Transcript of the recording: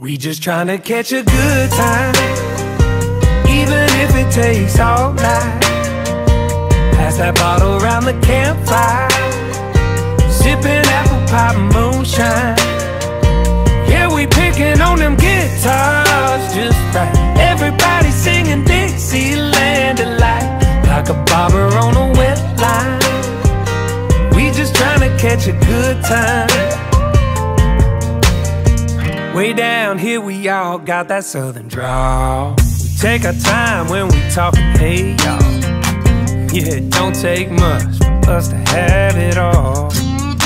We just trying to catch a good time, even if it takes all night. Pass that bottle around the campfire, sipping apple pie moonshine. Yeah, we picking on them guitars just right. Everybody singing Dixieland delight, like a bobber on a wet line. We just trying to catch a good time. Way down here, we all got that southern drawl. We take our time when we talkin', hey y'all. Yeah, it don't take much for us to have.